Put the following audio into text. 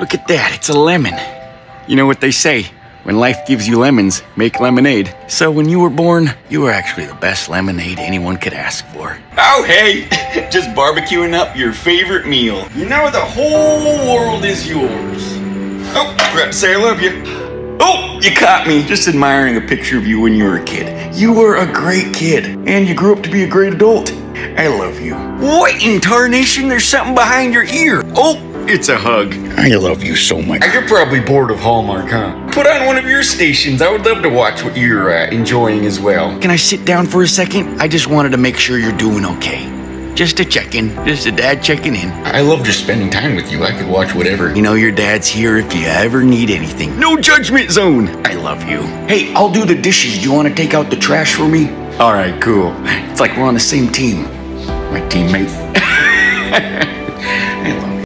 Look at that, it's a lemon. You know what they say? When life gives you lemons, make lemonade. So when you were born, you were actually the best lemonade anyone could ask for. Oh, hey! Just barbecuing up your favorite meal. You know the whole world is yours. Oh, forgot to say I love you. Oh, you caught me just admiring a picture of you when you were a kid. You were a great kid, and you grew up to be a great adult. I love you. What in tarnation? There's something behind your ear. Oh, it's a hug. I love you so much. You're probably bored of Hallmark, huh? Put on one of your stations. I would love to watch what you're uh, enjoying as well. Can I sit down for a second? I just wanted to make sure you're doing okay. Just a check in, just a dad checking in. I love just spending time with you. I could watch whatever. You know, your dad's here if you ever need anything. No judgment zone. I love you. Hey, I'll do the dishes. Do you want to take out the trash for me? All right, cool. It's like we're on the same team. My teammate.